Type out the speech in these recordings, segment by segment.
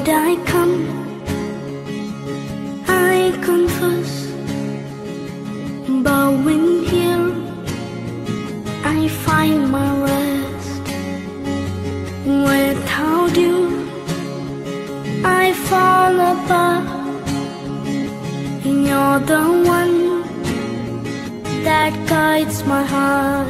would I come? I confess, bowing here, I find my rest. Without you, I fall apart. You're the one that guides my heart.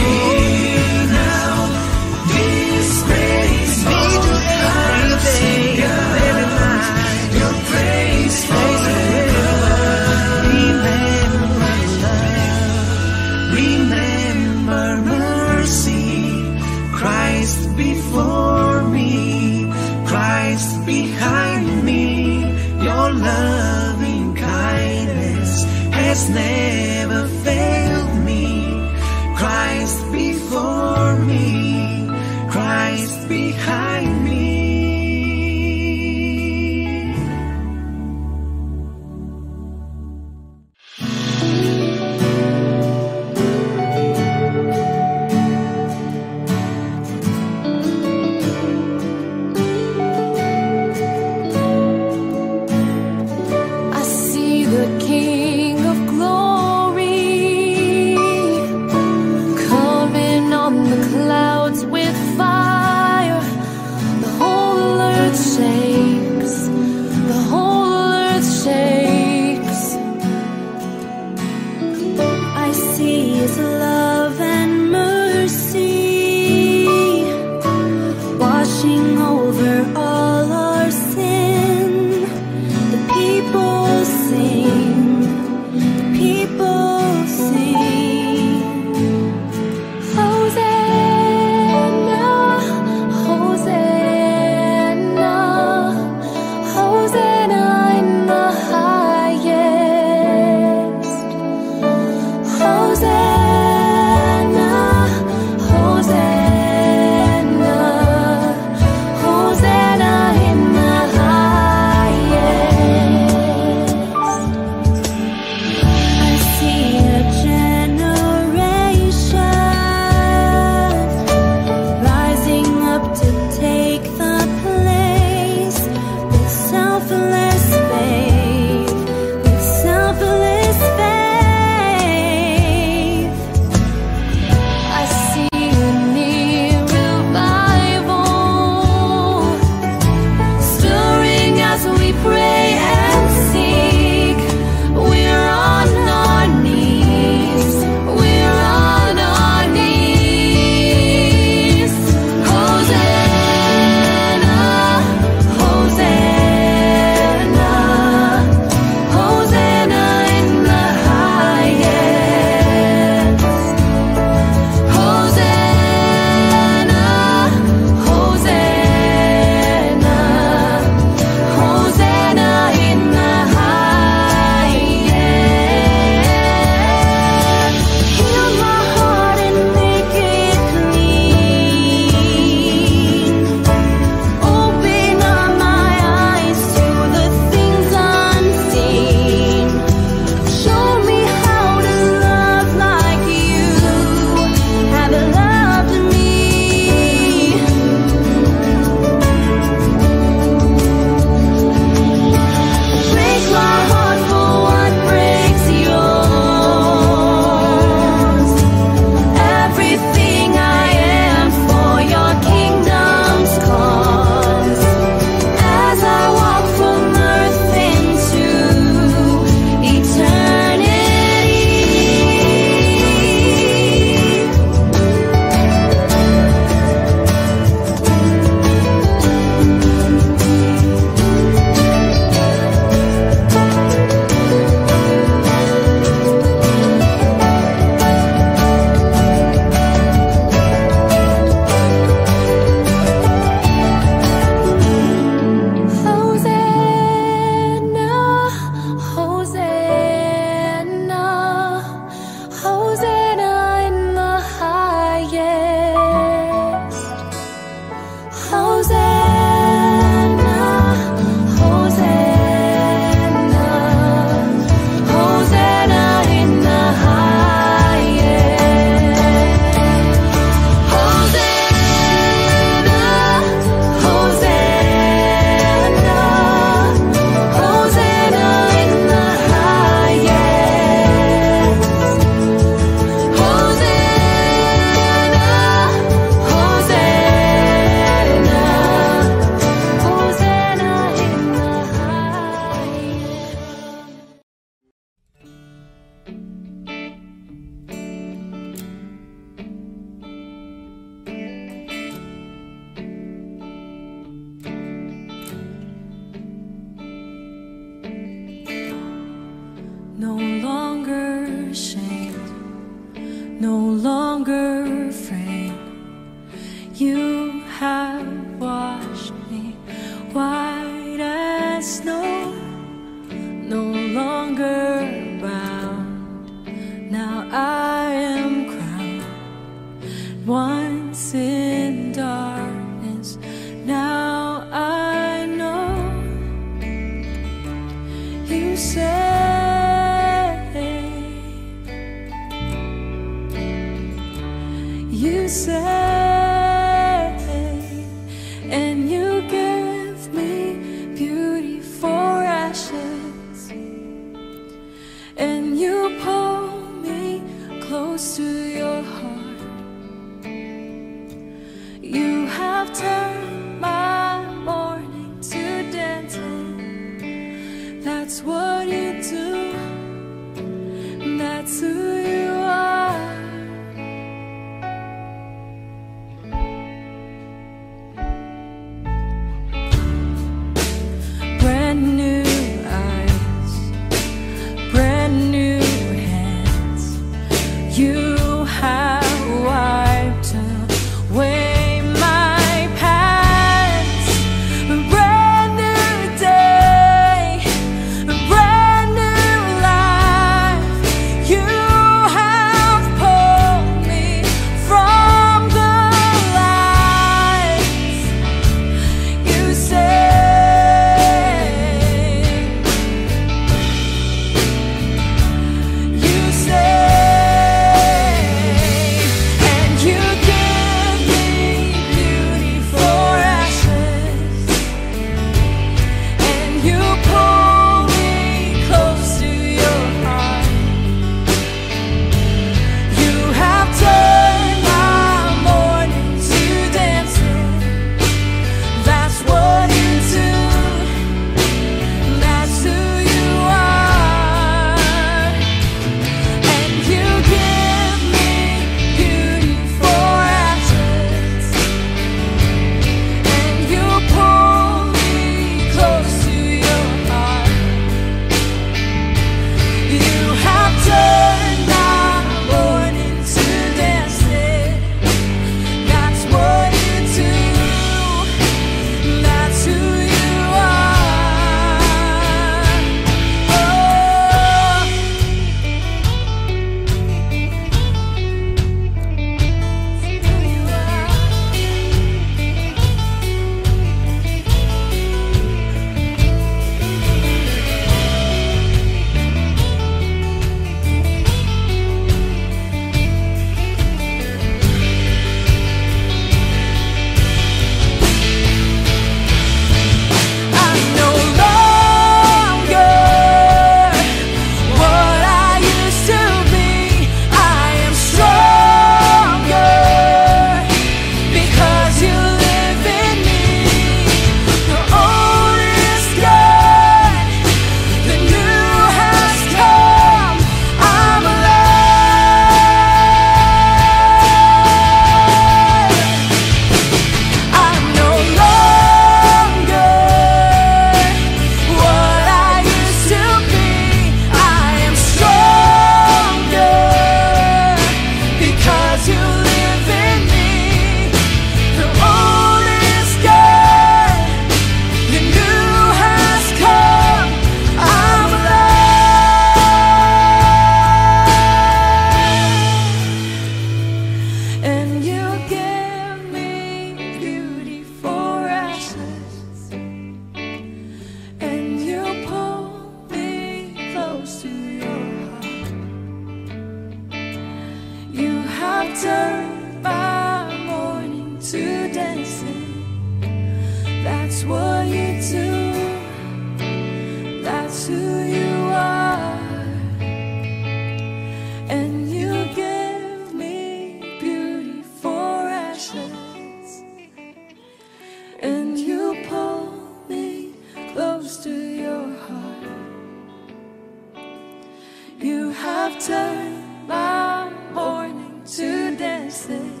turn my mourning to dancing.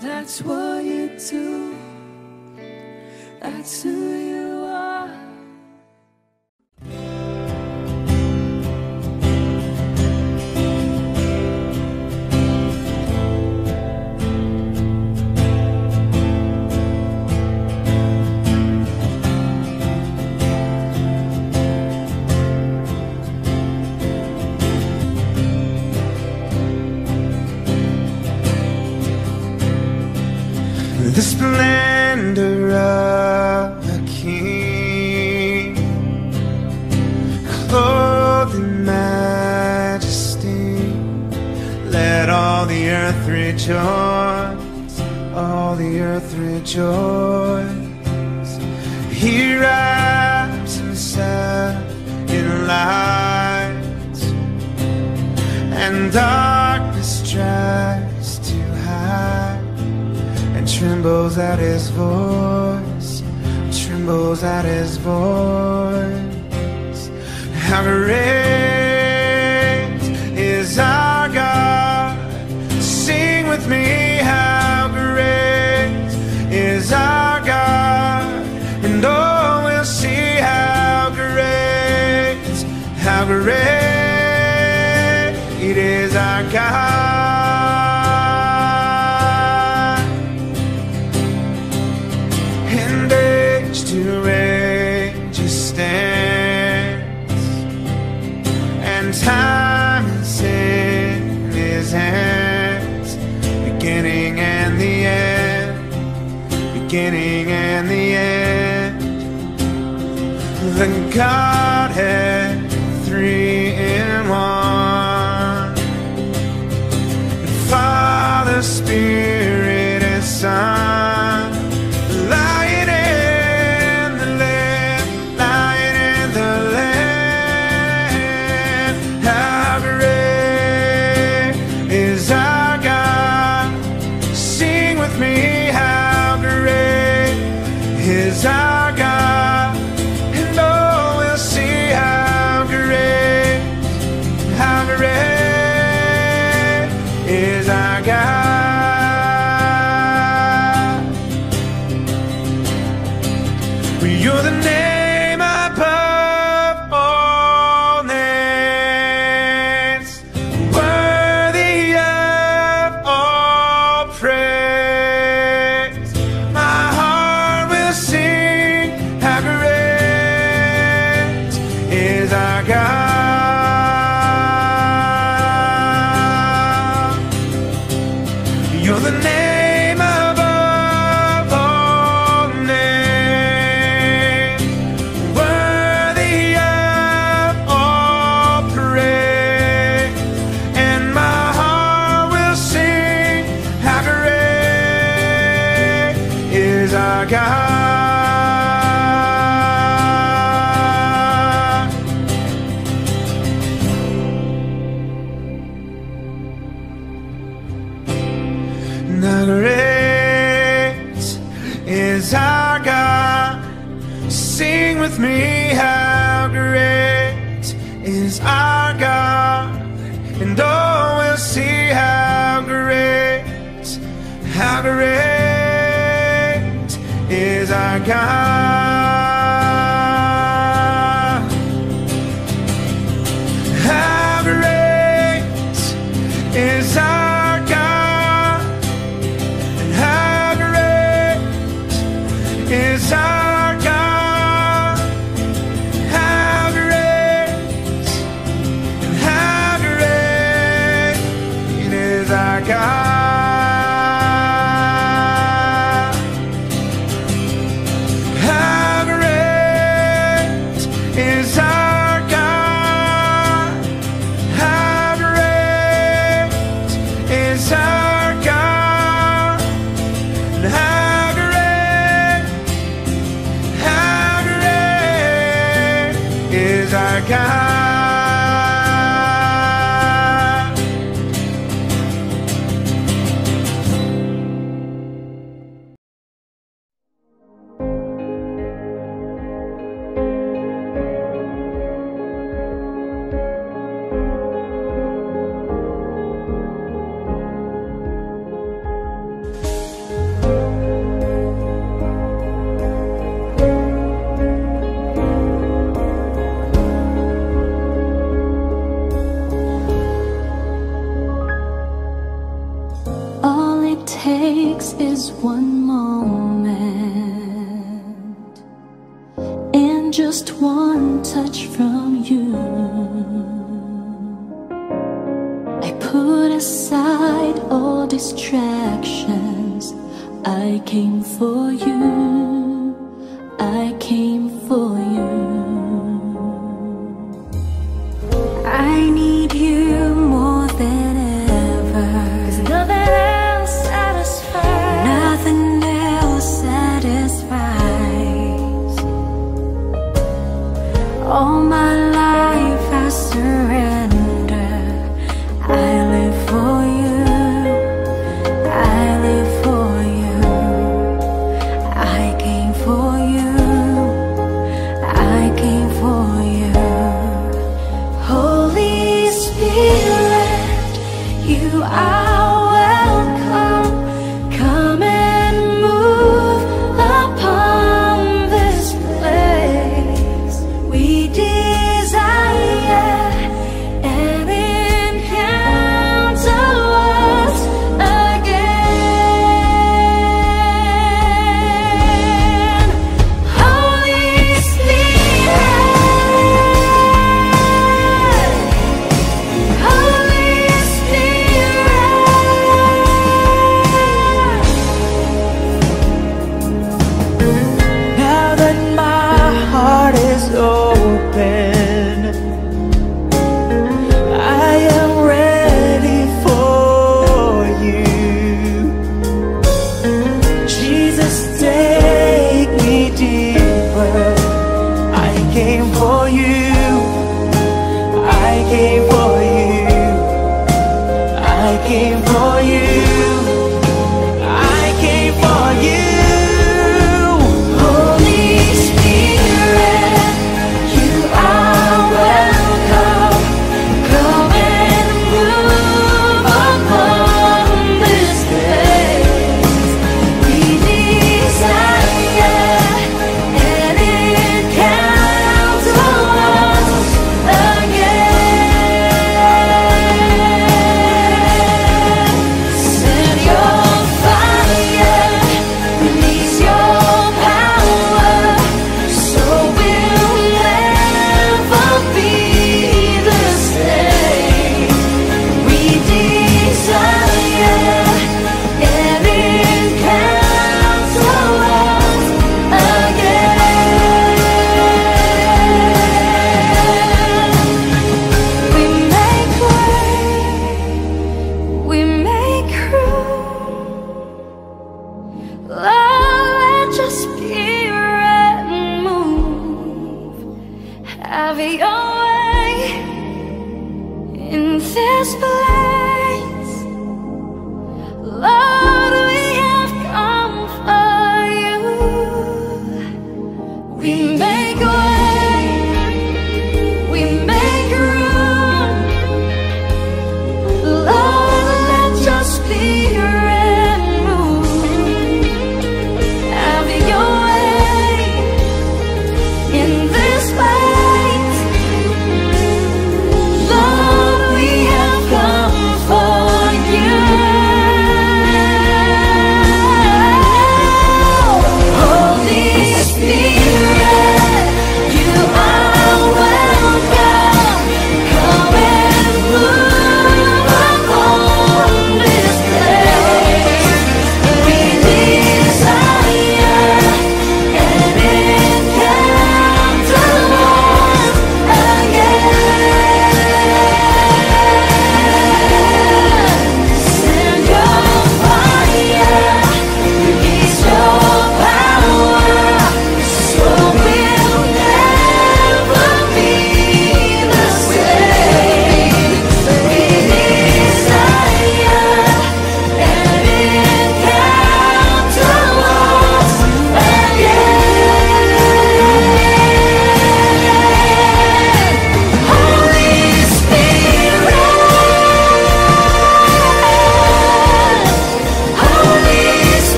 That's what you do. That's who you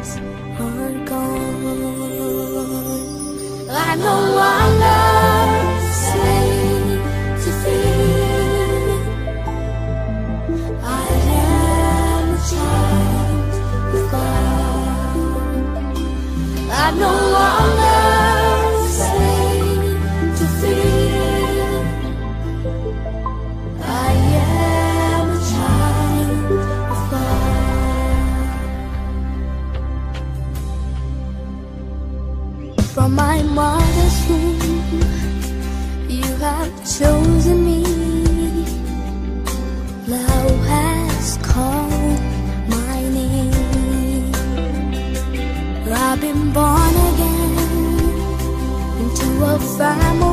days are gone. I no longer safe to fear. I am a child of God. I no longer. bersamamu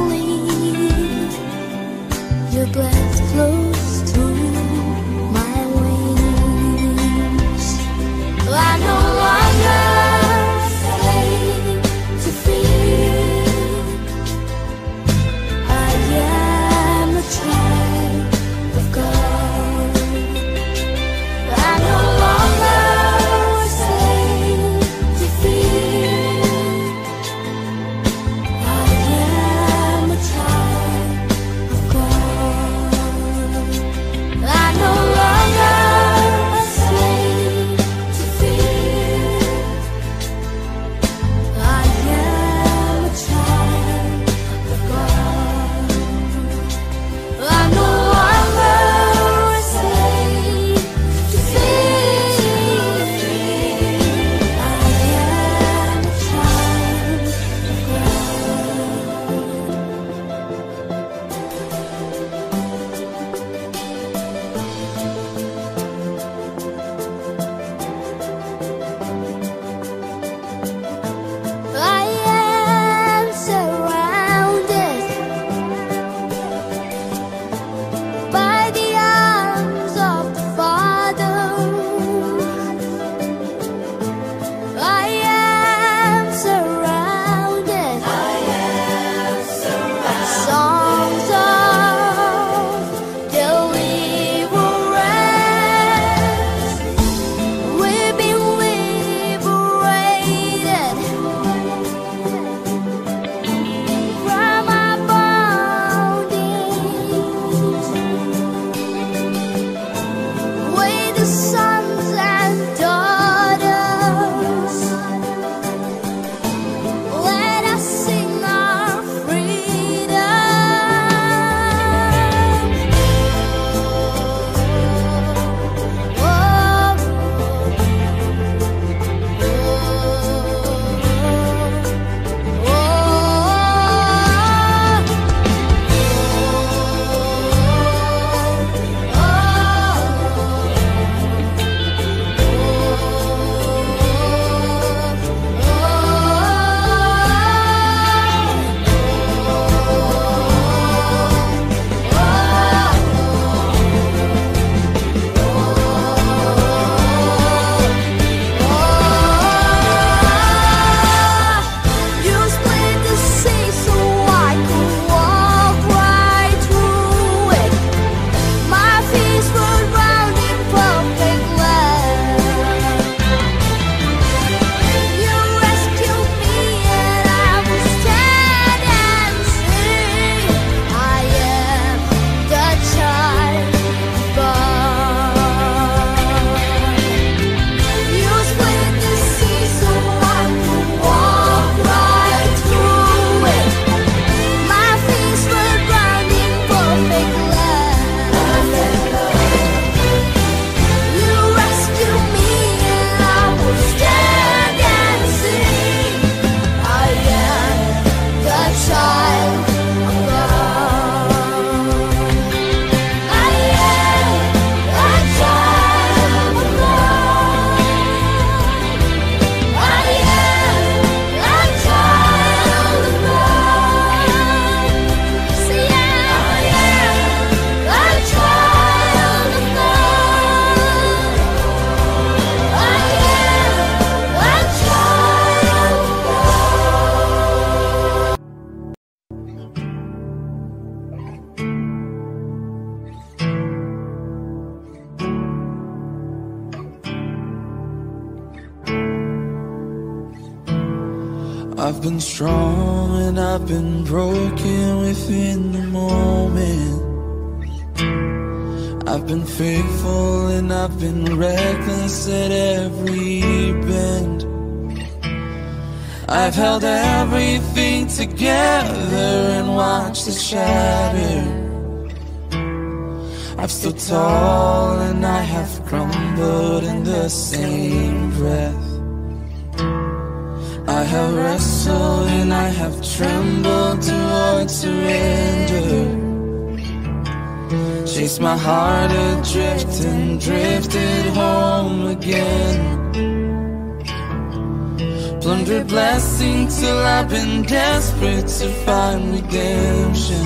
Plundered blessing till I've been desperate to find redemption.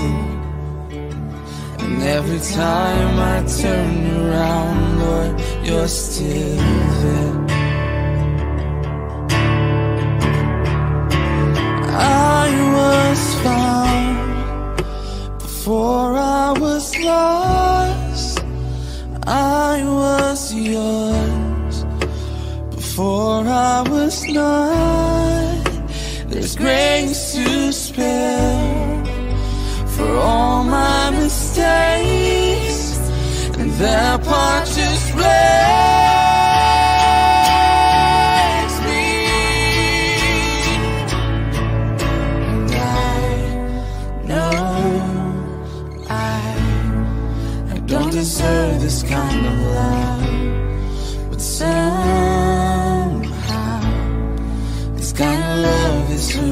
And every time I turn around, Lord, you're still there. I was found before I was lost. I was yours before I was not. There's grace to spare for all my mistakes, and that part just breaks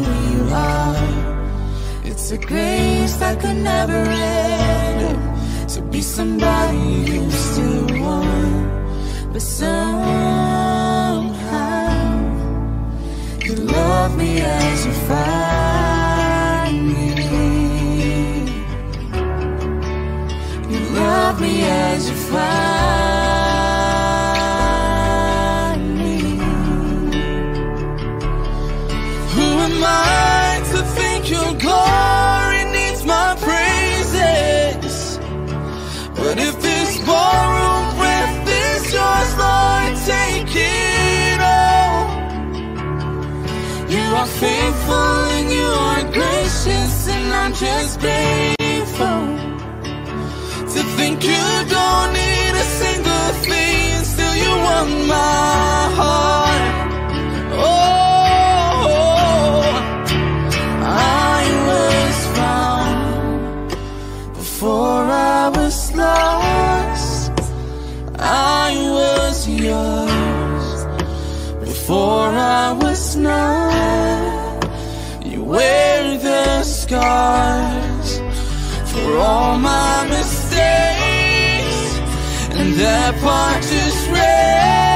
who you are. It's a grace that could never end. To be somebody you still want, but somehow you love me as you find me. You love me as you find faithful and you are gracious, and I'm just grateful to think you don't need a single thing, still you want my heart. Oh, I was found before I was lost. I was yours before I was not. Wear the scars for all my mistakes, and that part just wrecks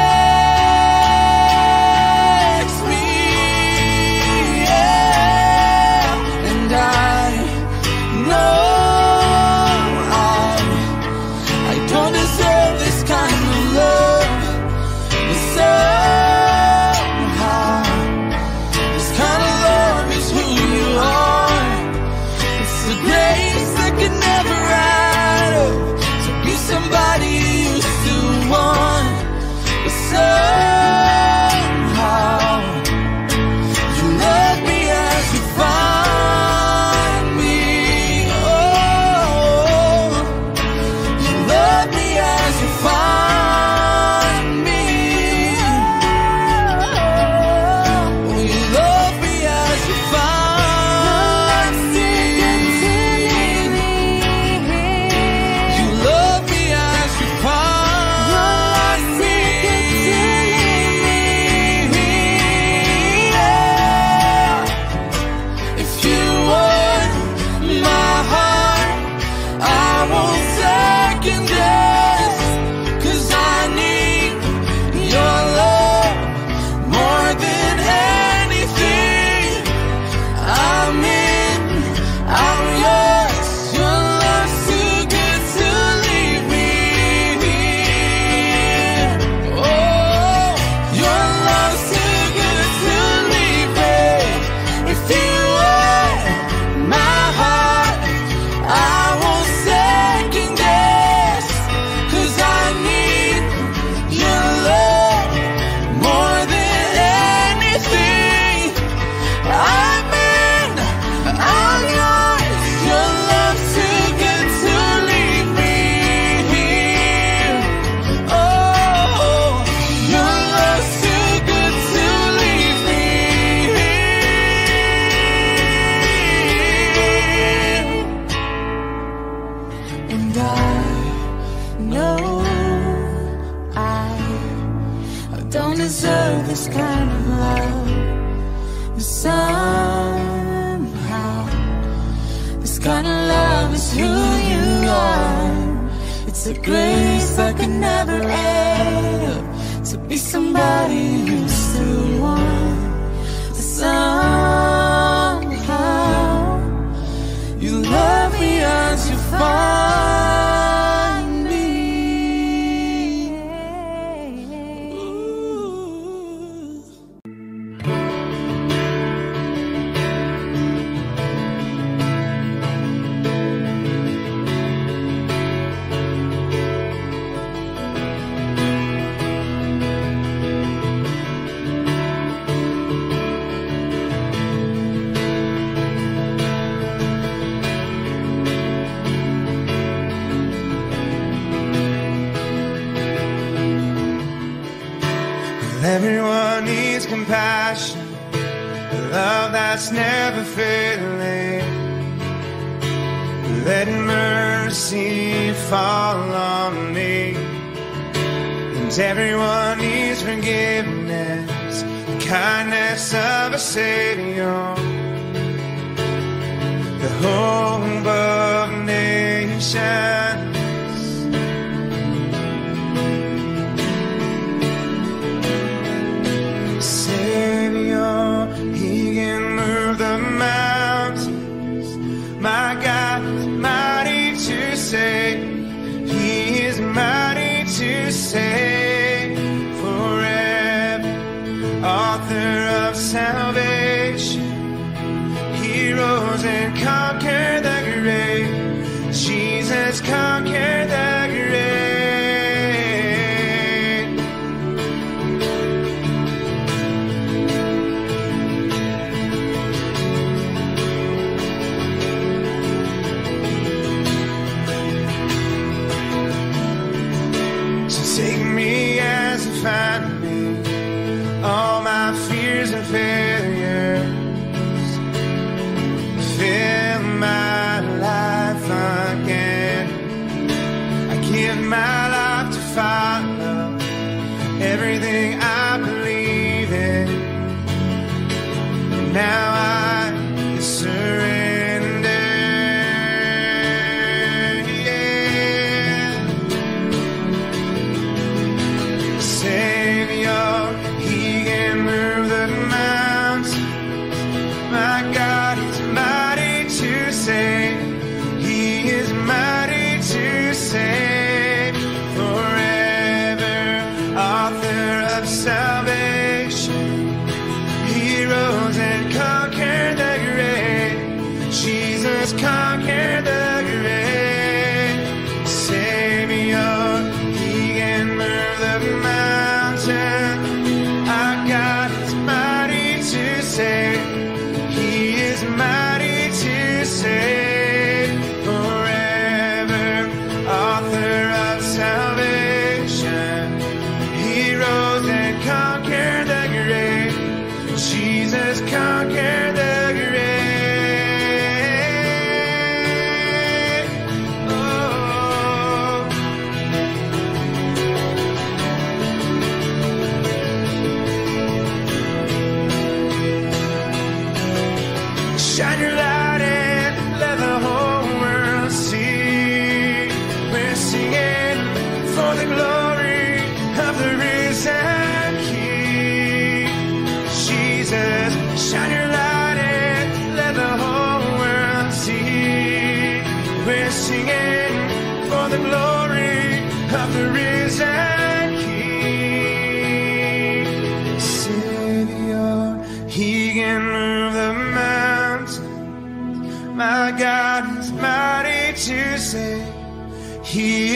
Grace that could never be somebody you used to want. But somehow Everyone needs compassion, a love that's never failing. Let mercy fall on me. And everyone needs forgiveness, the kindness of a Savior. The hope of nations.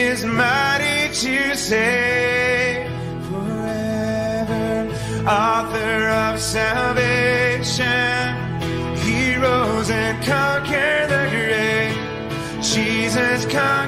is mighty to save forever, author of salvation. He rose and conquered the grave. Jesus conquered.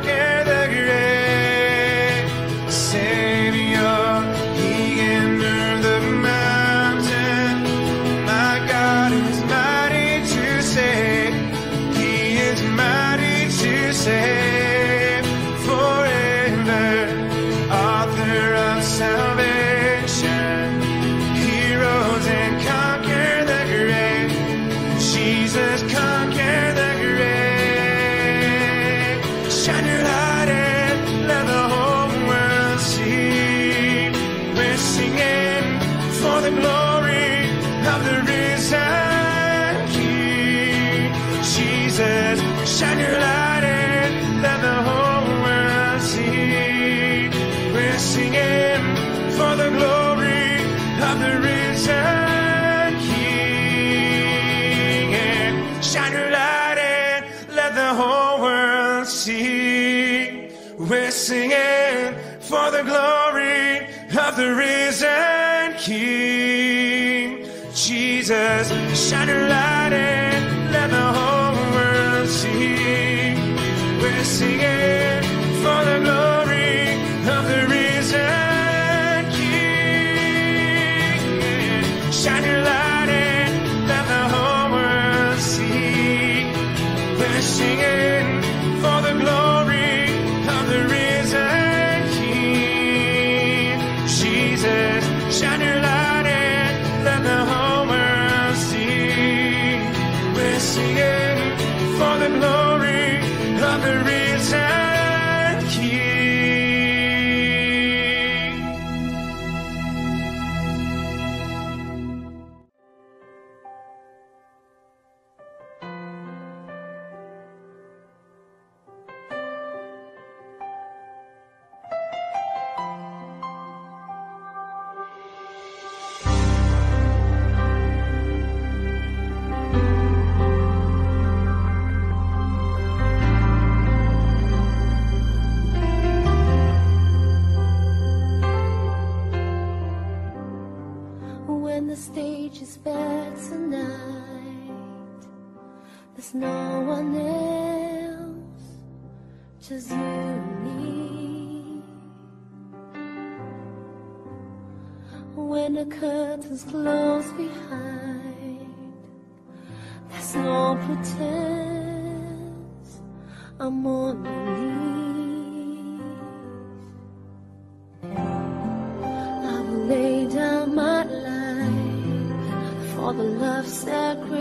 as you need. When the curtains close behind, there's no pretense. I'm on the knees. I will lay down my life for the love sacred.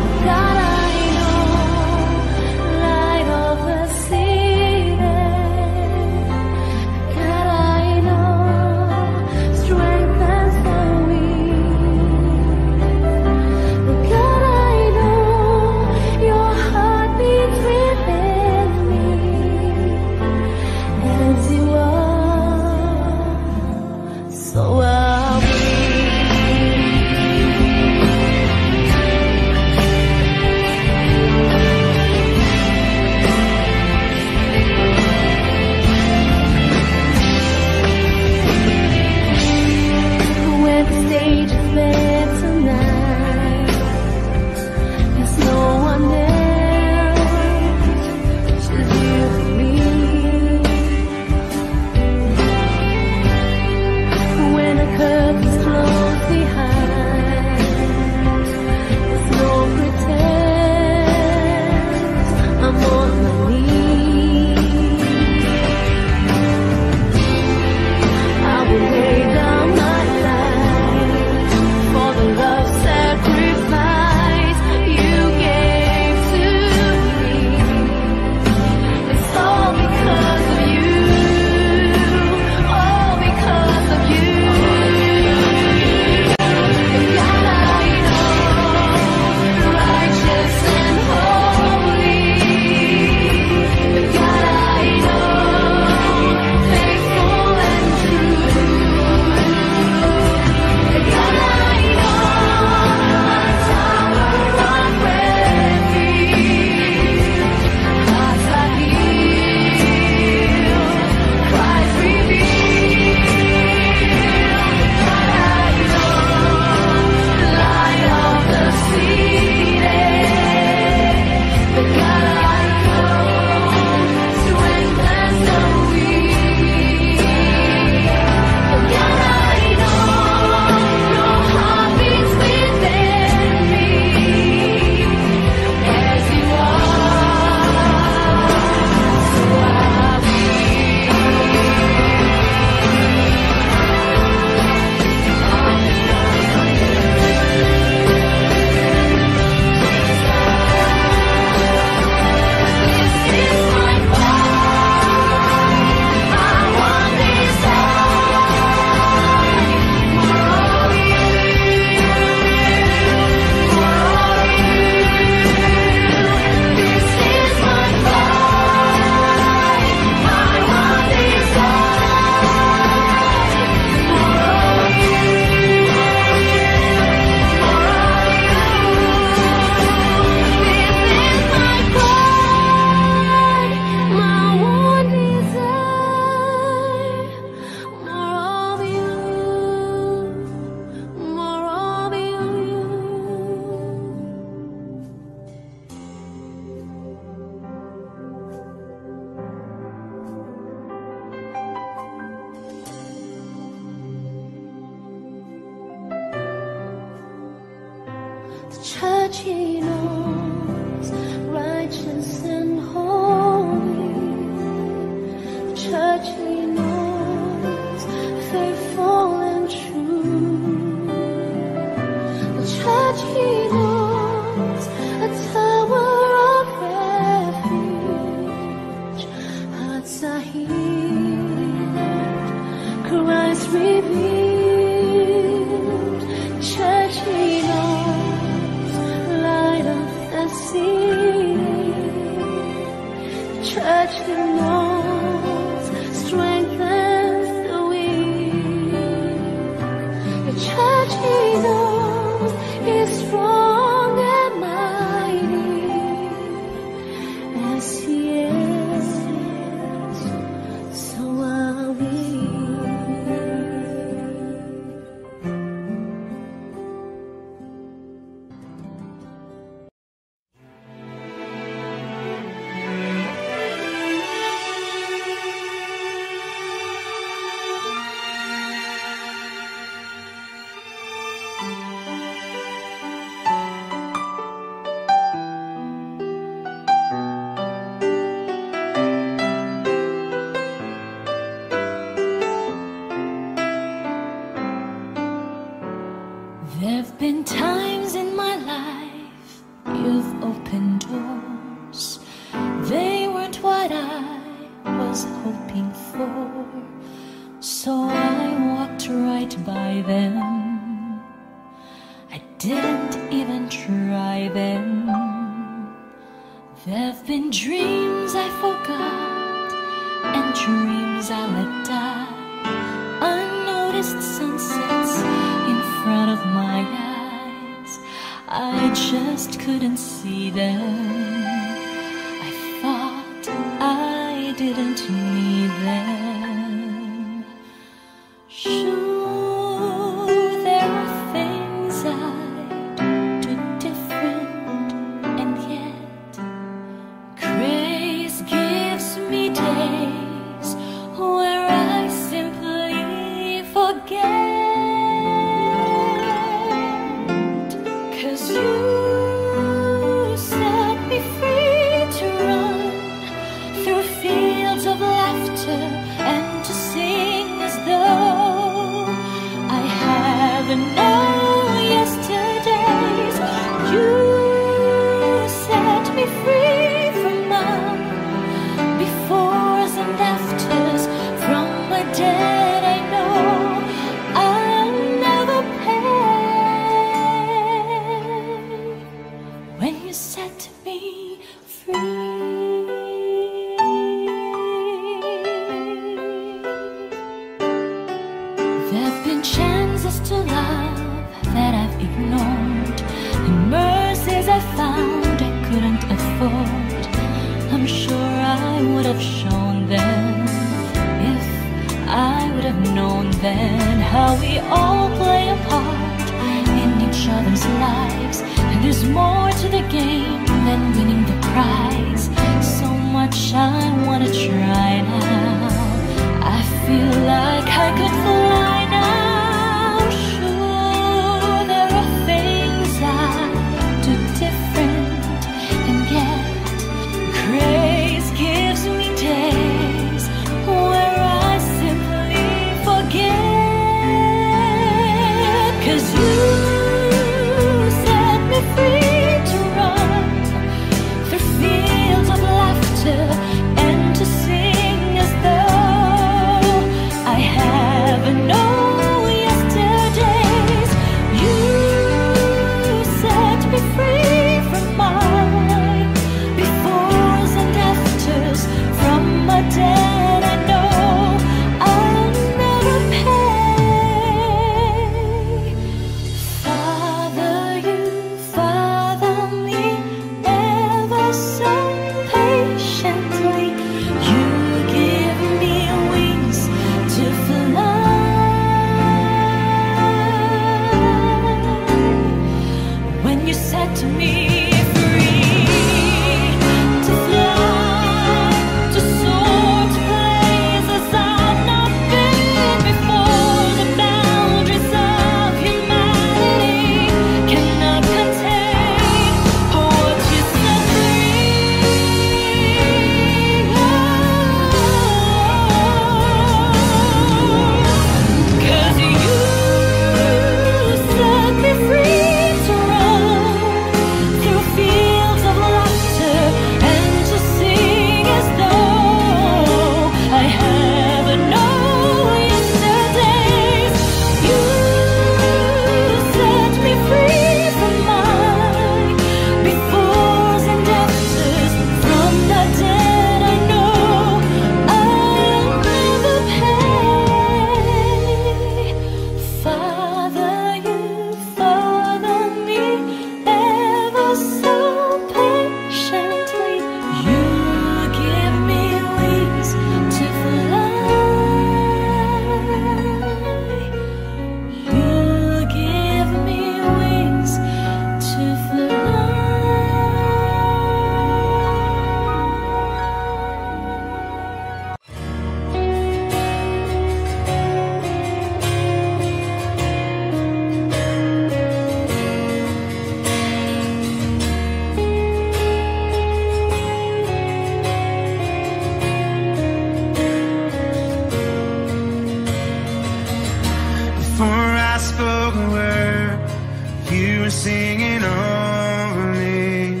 singing over me.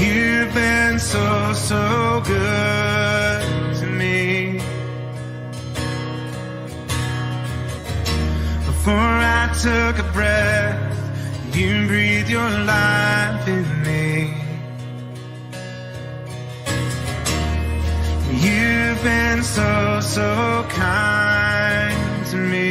You've been so, so good to me. Before I took a breath, you breathed your life in me. You've been so, so kind to me.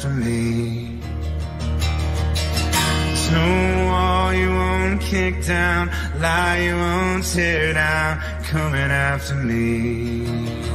for me. Snow wall you won't kick down, lie you won't tear down, coming after me.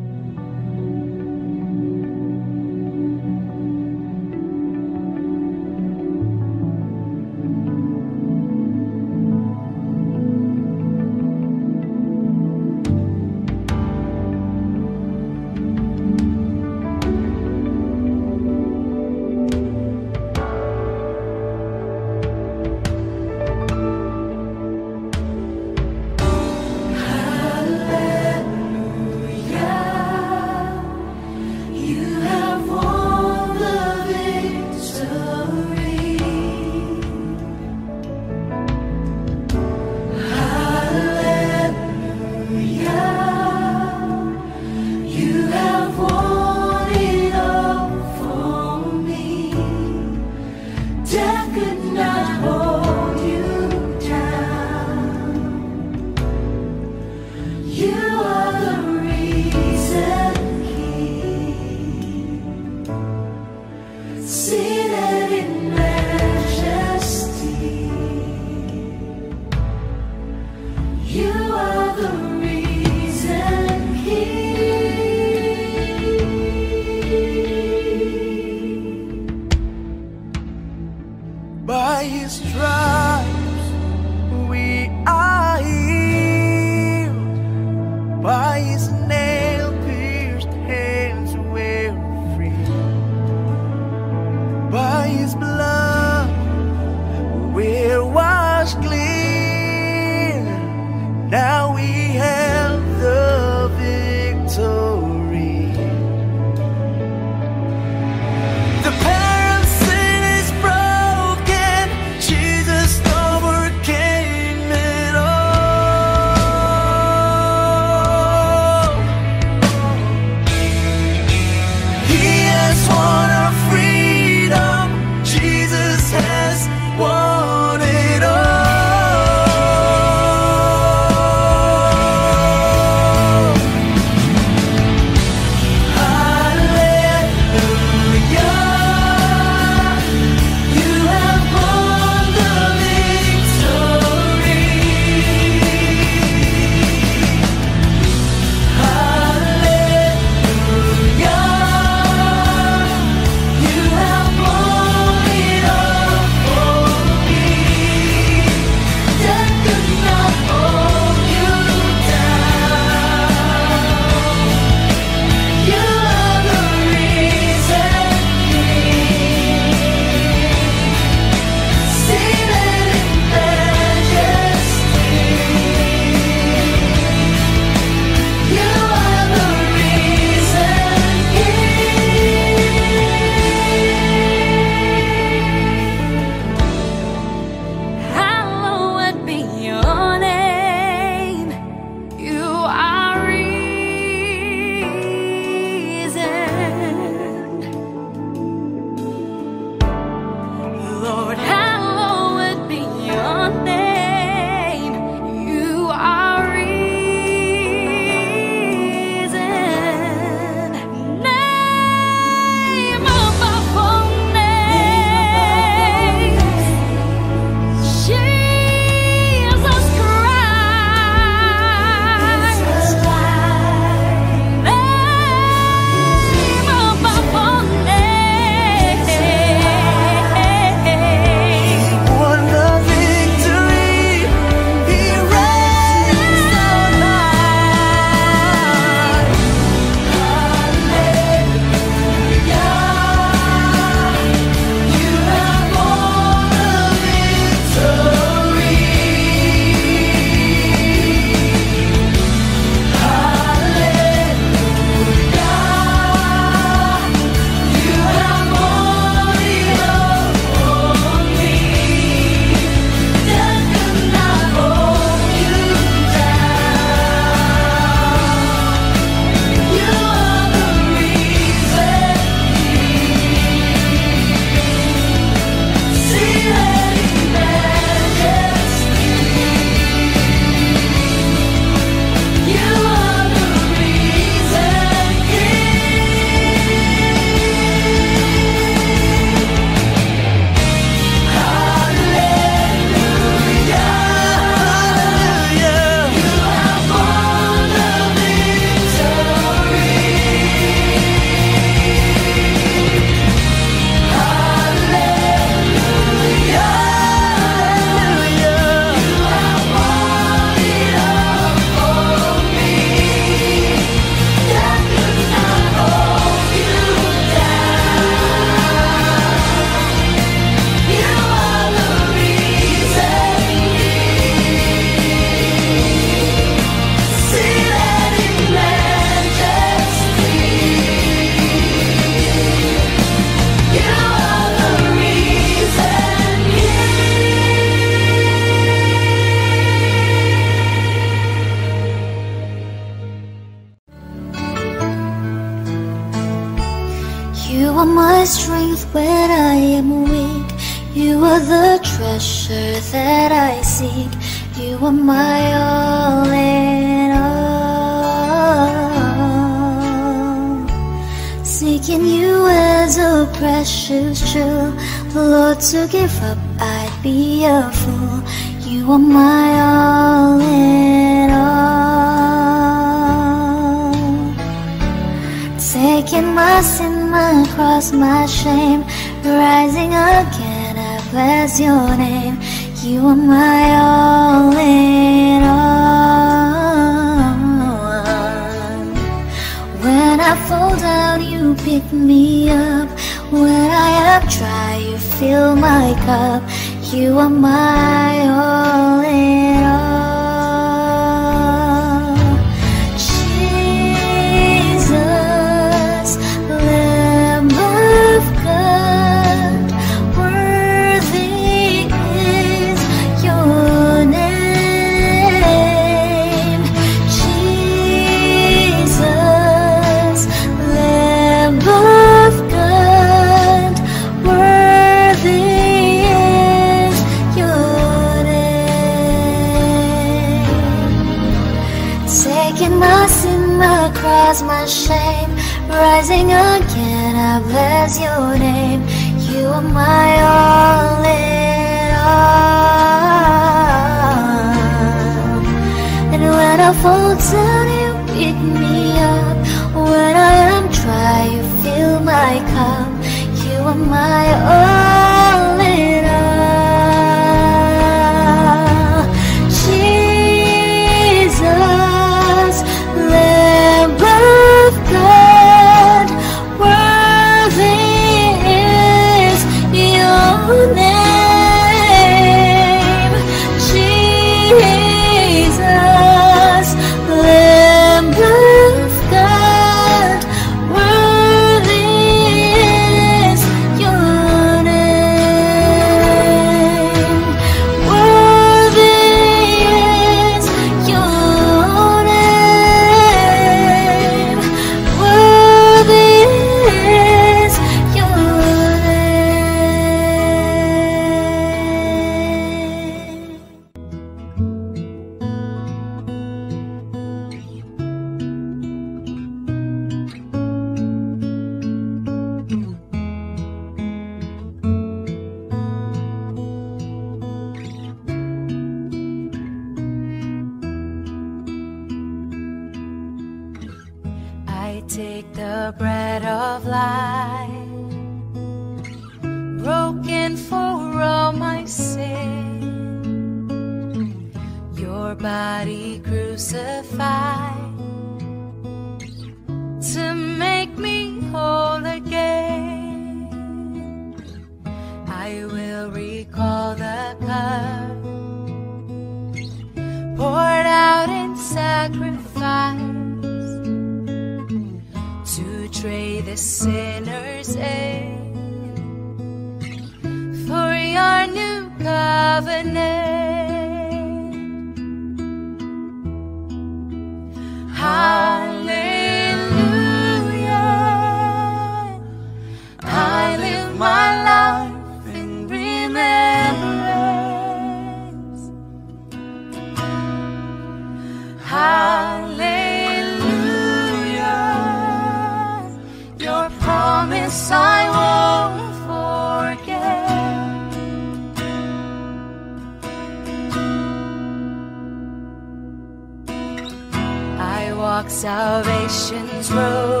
Salvation's road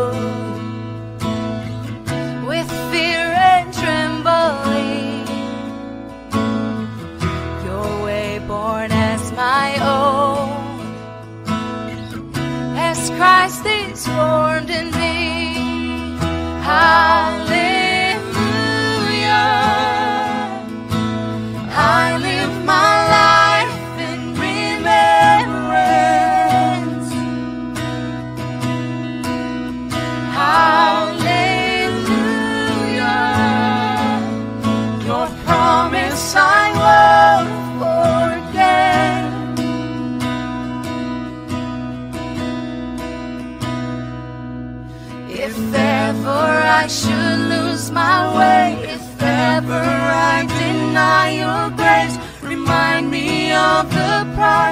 the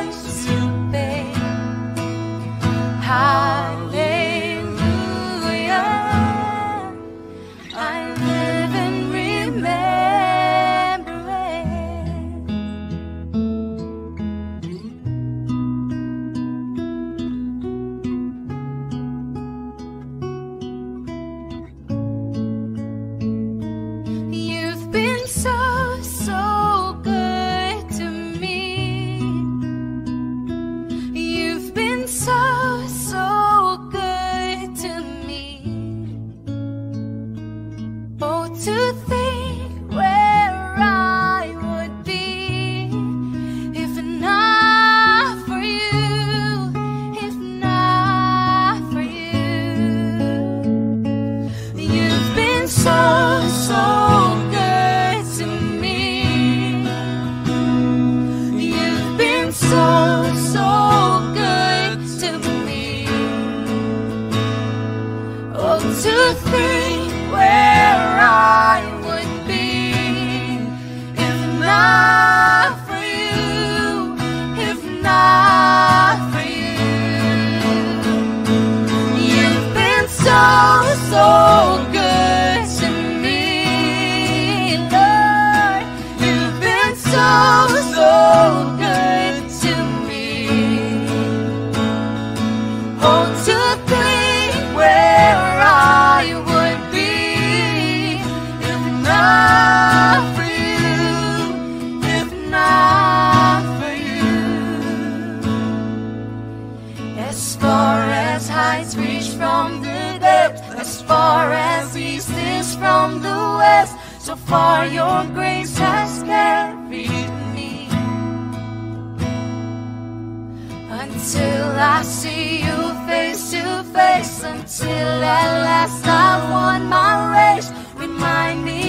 so far your grace has carried me. Until I see you face to face, until at last I've won my race, remind me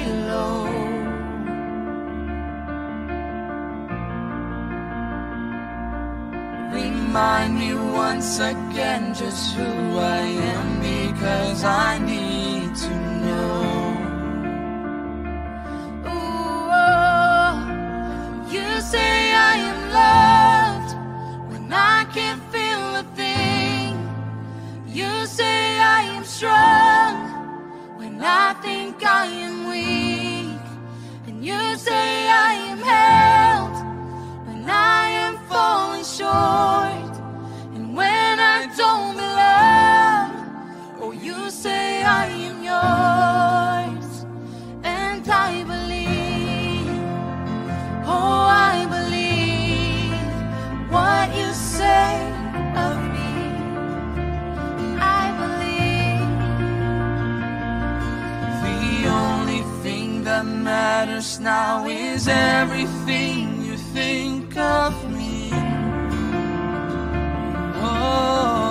Remind me once again just who I am because I need to know. Ooh, oh, you say I am loved when I can't feel a thing. You say I am strong when I think I am weak. And you say I am falling. And when I don't belong, oh, you say I am yours. And I believe, oh, I believe what you say of me. I believe. The only thing that matters now is everything you think of me. Oh,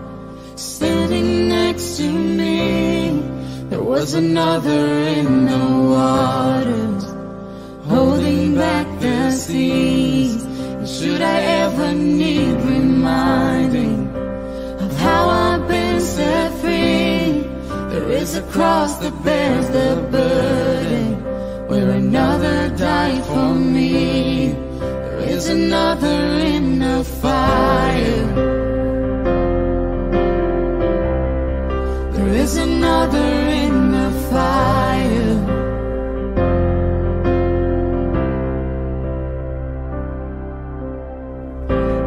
Standing next to me, there was another in the waters, holding back the seas. Should I ever need reminding of how I've been set free, there is a cross that bears the burden, where another died for me. There is another in the fire. There's another in the fire.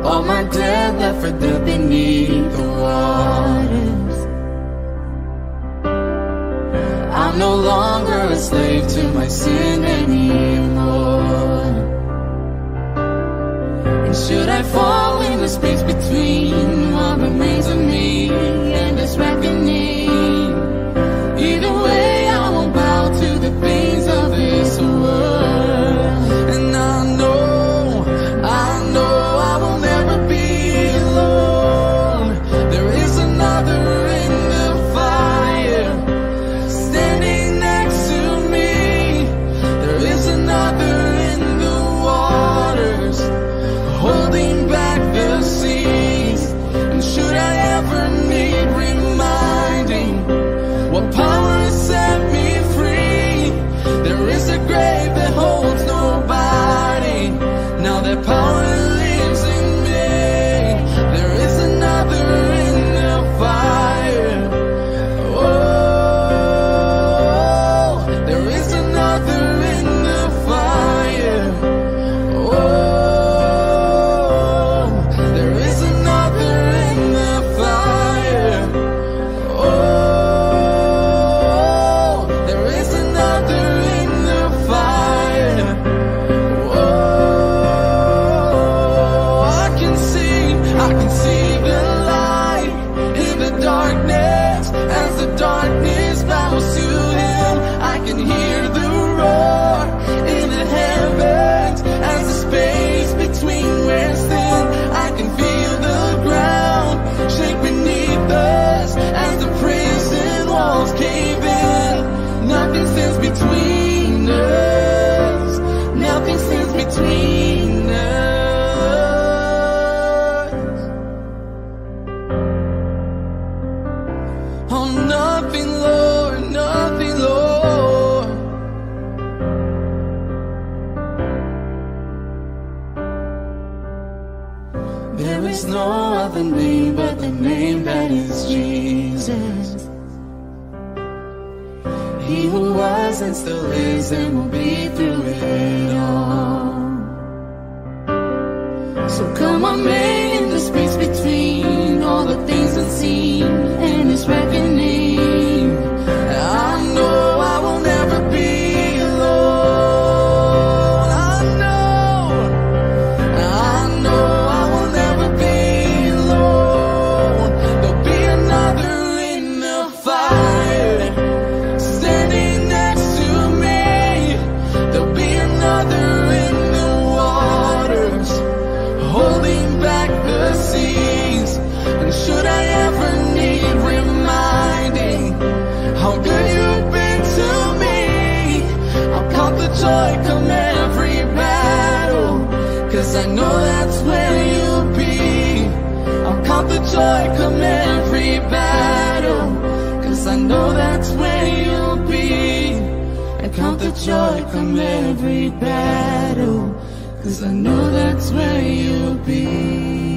All my dead left for dead beneath the waters. I'm no longer a slave to my sin anymore. And should I fall in the space between what remains of me and this reckoning? joy come every battle. Cause I know that's where you'll be. I count the joy come every battle. Cause I know that's where you'll be.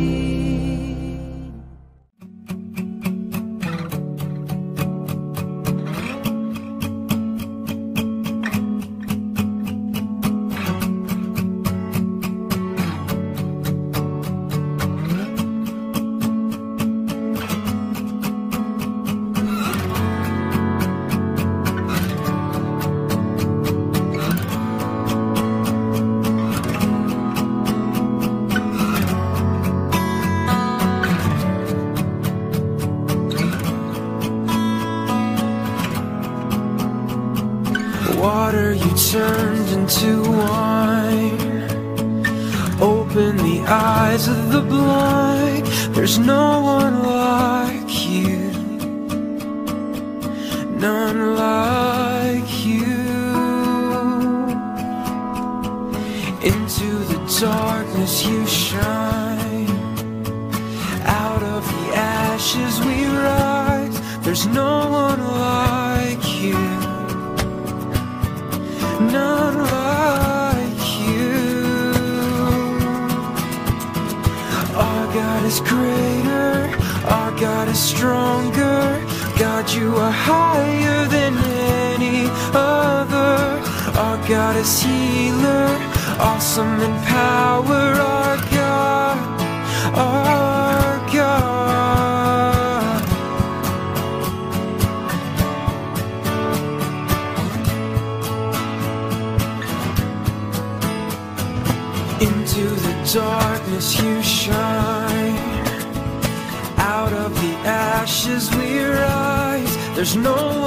There's no